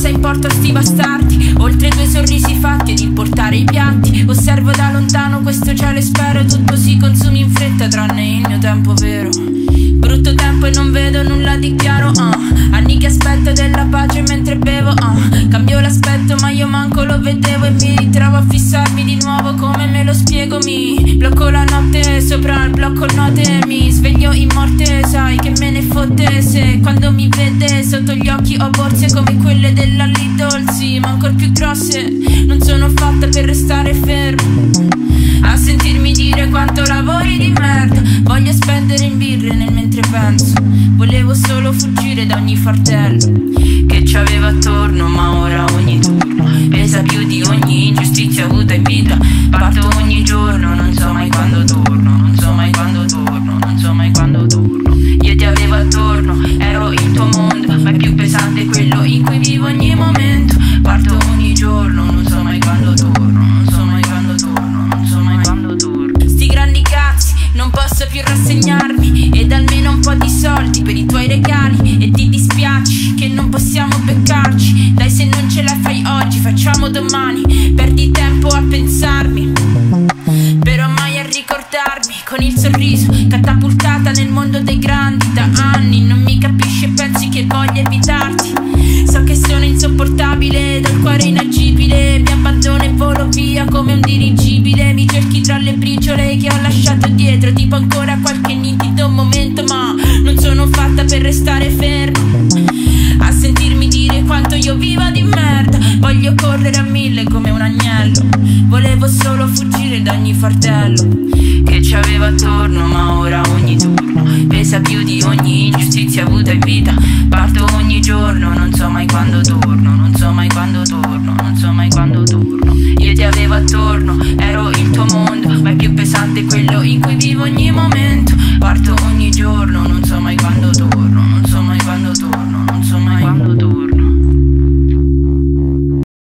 Cosa importa a sti bastardi? Oltre due sorrisi fatti ed il portare i piatti Osservo da lontano questo cielo e spero Tutto si consumi in fretta tranne il mio tempo vero Brutto tempo e non vedo nulla di chiaro uh. Anni che aspetto della pace manco lo vedevo E mi ritrovo a fissarmi di nuovo come me lo spiego Mi blocco la notte sopra il blocco note Mi sveglio in morte sai che me ne fotte Se quando mi vede sotto gli occhi ho fartello Che ci aveva attorno ma ora ogni turno Pesa più di ogni ingiustizia avuta in vita. Parto ogni giorno, non so mai quando torno Non so mai quando torno, non so mai quando torno. Io ti avevo attorno, ero il tuo mondo Ma è più pesante quello in cui vivo ogni momento. Parto ogni giorno, non so mai quando torno Non so mai quando torno, non so mai quando torno. Sti grandi cazzi, non posso più rassegnarmi Ed almeno un po' di soldi per i tuoi regali mondo dei grandi da anni non mi capisci e pensi che voglia evitarti. So che sono insopportabile dal cuore inagibile mi abbandono e volo via come un dirigibile. Mi cerchi tra le briciole che ho lasciato dietro tipo ancora qualche nitido momento ma non sono fatta per restare ferma. A sentirmi dire quanto io viva di merda Voglio correre a mille come un agnello. Volevo solo fuggire da ogni fardello vivo ogni momento, parto ogni giorno, non so mai quando torno.